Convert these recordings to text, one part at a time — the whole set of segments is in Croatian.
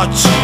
watch.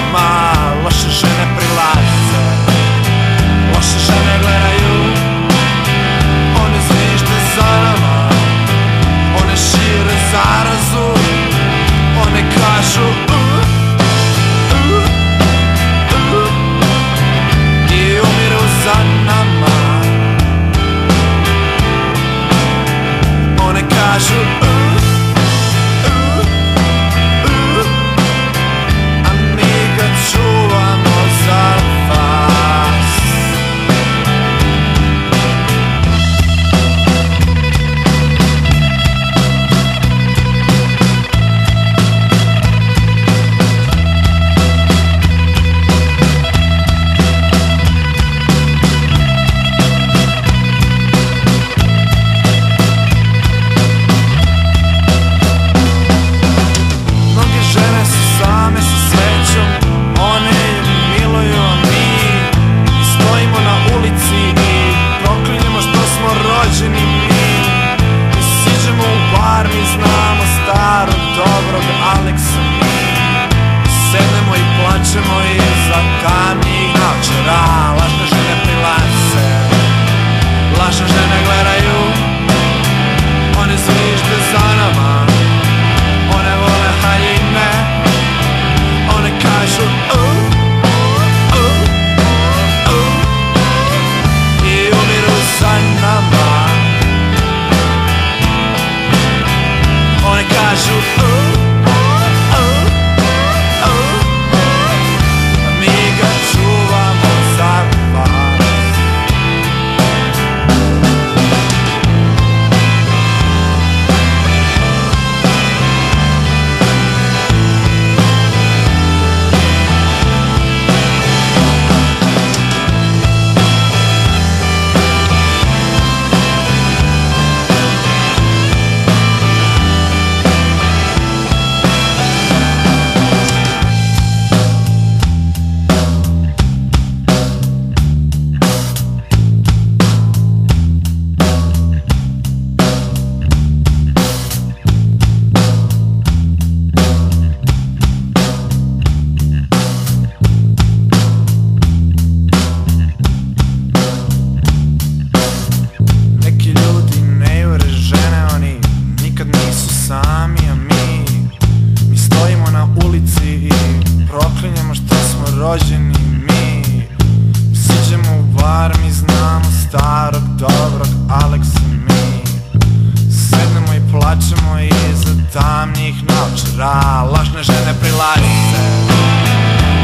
lažna Lažne žene prilaze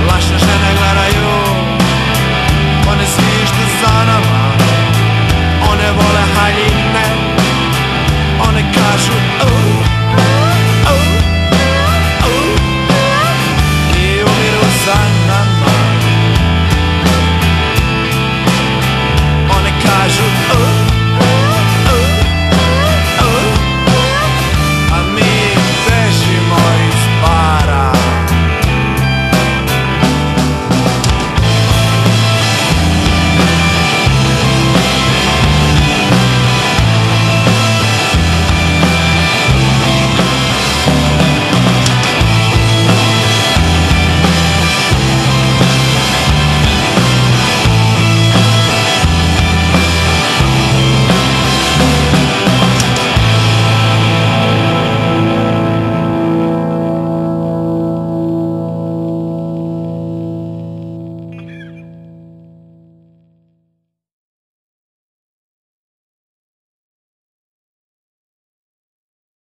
Lažne žene gledaju